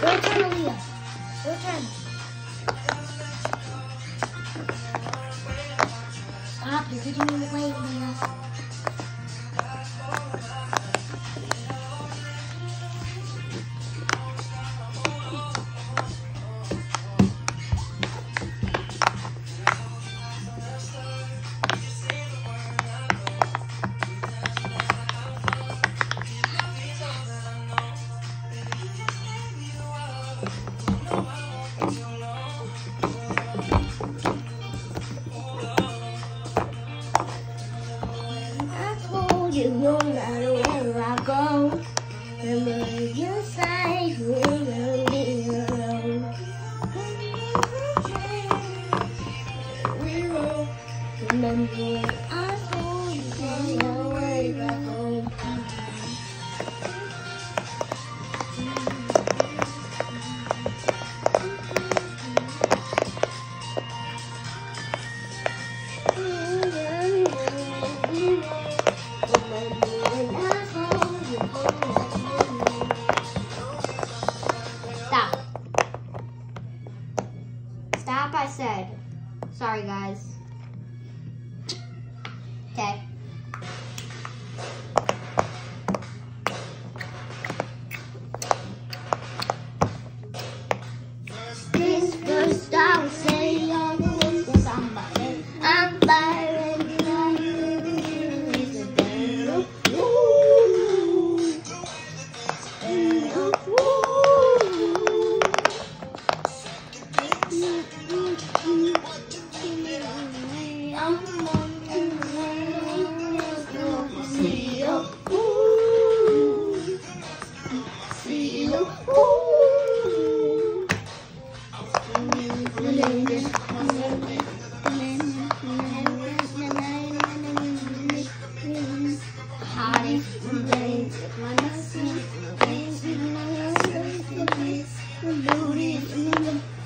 Your turn, Aaliyah. Your turn. Stop, you're getting in the Aaliyah. You no matter where I go, remember you say we're gonna be alone. Will remember I told you no matter where I Okay. This first I Pick!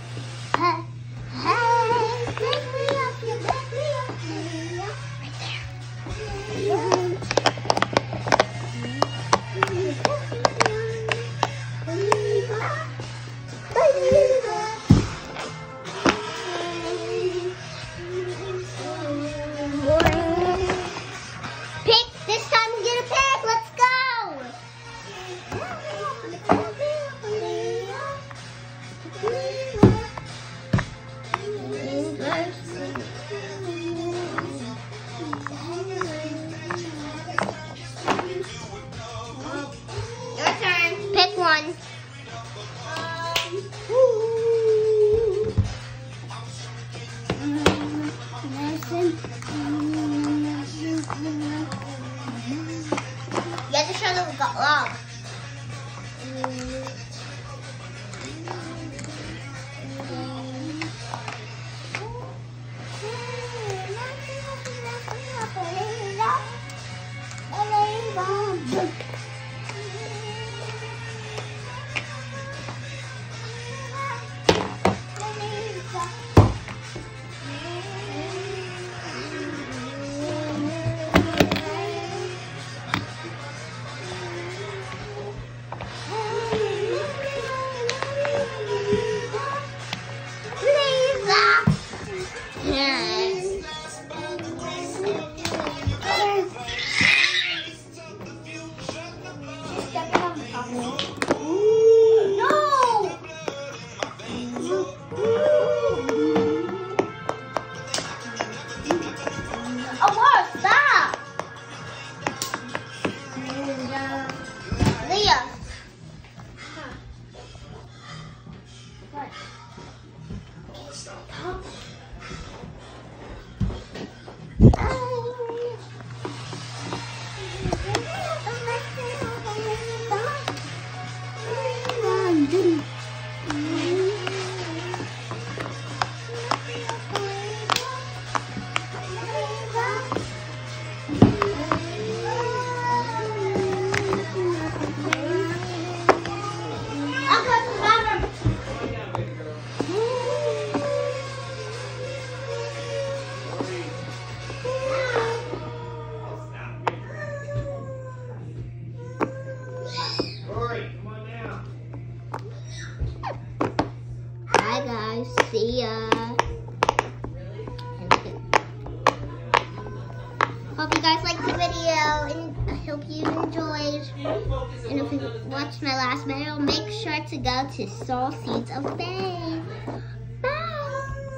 To Hope you guys liked the video and I hope you enjoyed. And if you watched my last video, make sure to go to Soul Seeds of Faith.